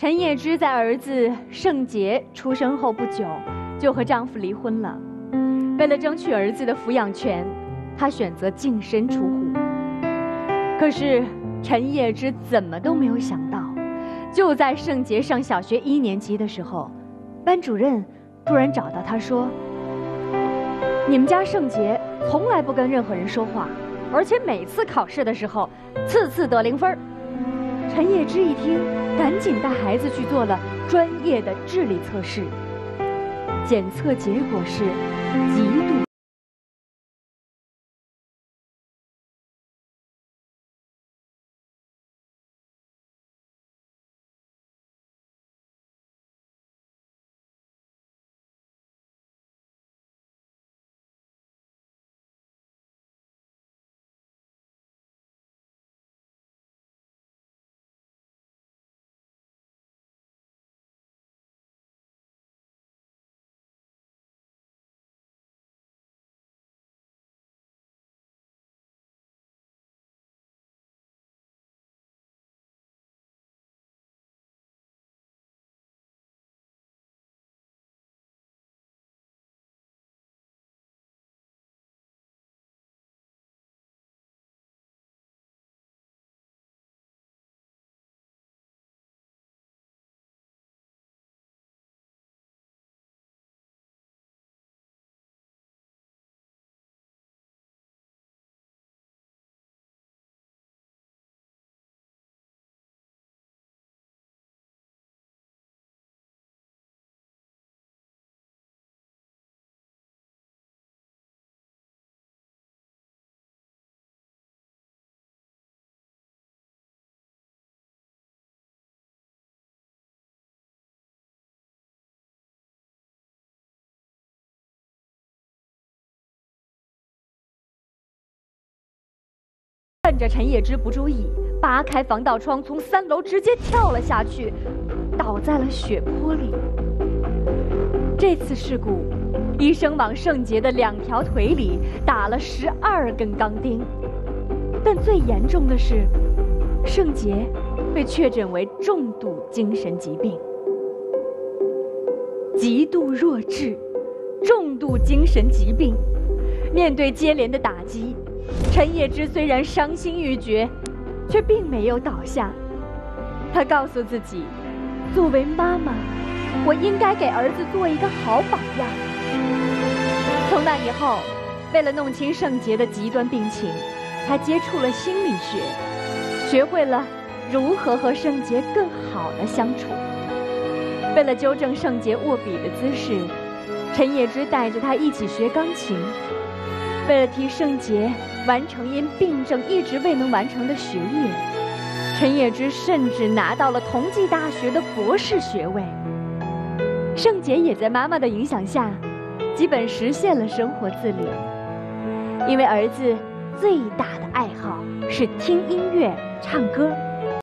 陈叶芝在儿子盛杰出生后不久，就和丈夫离婚了。为了争取儿子的抚养权，她选择净身出户。可是陈叶芝怎么都没有想到，就在盛杰上小学一年级的时候，班主任突然找到他说：“你们家盛杰从来不跟任何人说话，而且每次考试的时候，次次得零分。”陈叶芝一听，赶紧带孩子去做了专业的智力测试。检测结果是极度。趁着陈叶芝不注意，扒开防盗窗，从三楼直接跳了下去，倒在了血泊里。这次事故，医生往圣杰的两条腿里打了十二根钢钉，但最严重的是，圣杰被确诊为重度精神疾病，极度弱智，重度精神疾病，面对接连的打击。陈叶芝虽然伤心欲绝，却并没有倒下。她告诉自己，作为妈妈，我应该给儿子做一个好榜样。从那以后，为了弄清盛杰的极端病情，她接触了心理学，学会了如何和盛杰更好的相处。为了纠正盛杰握笔的姿势，陈叶芝带着他一起学钢琴。为了替圣杰完成因病症一直未能完成的学业，陈叶芝甚至拿到了同济大学的博士学位。圣杰也在妈妈的影响下，基本实现了生活自理。因为儿子最大的爱好是听音乐、唱歌。